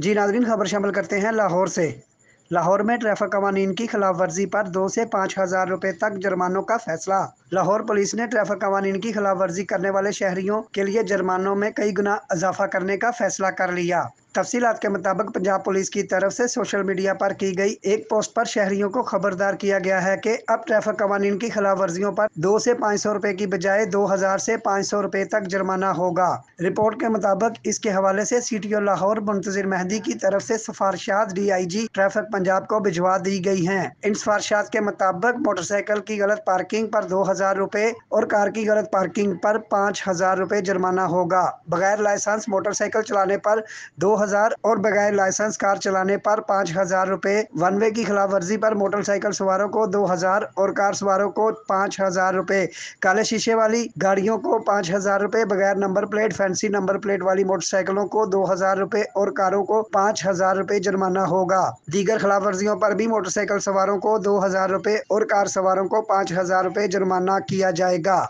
जी, नाजरीन, खबर शामिल करते हैं लाहौर से। लाहौर में ट्रैफ़िक कवानीन की खिलाफ वर्जी पर दो से पाँच हज़ार रुपए तक जुर्मानों का फैसला। लाहौर पुलिस ने ट्रैफ़िक कवानीन की खिलाफ वर्जी करने वाले शहरियों के लिए जुर्मानों में कई गुना इजाफा करने का फैसला कर लिया। तफसीत के मुताबिक पंजाब पुलिस की तरफ़ से सोशल मीडिया पर की गई एक पोस्ट पर शहरियों को खबरदार किया गया है कि अब ट्रैफ़िक कवानीन की खिलाफ वर्जियों पर दो से पाँच सौ रुपए की बजाय दो हज़ार से पाँच सौ रुपए तक जुर्माना होगा। रिपोर्ट के मुताबिक इसके हवाले से C T O Lahore, Muntazir Mehdi की तरफ़ से सिफारशात D I G traffic Punjab को भिजवा दी गई है। इन सिफारशात के मुताबिक मोटरसाइकिल की गलत पार्किंग पर दो हज़ार रुपए और कार की गलत पार्किंग पर पाँच हज़ार रुपए जुर्माना होगा। बगैर लाइसेंस मोटरसाइकिल चलाने पर दो हज़ार और बगैर लाइसेंस कार चलाने पर पाँच हज़ार रूपए वन वे की खिलाफ वर्जी पर मोटरसाइकिल सवारों को दो हज़ार और कार सवारों को पाँच हज़ार रूपए काले शीशे वाली गाड़ियों को पाँच हज़ार रूपए बगैर number plate, fancy number plate वाली मोटरसाइकिलों को दो हज़ार रुपए और कारों को पाँच हज़ार रुपए जुर्माना होगा। दीगर खिलाफ वर्जियों पर भी मोटरसाइकिल सवारों को दो हज़ार रुपए और कार सवारों को पाँच हज़ार रुपए जुर्माना किया जाएगा।